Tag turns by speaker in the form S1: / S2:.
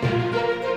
S1: Música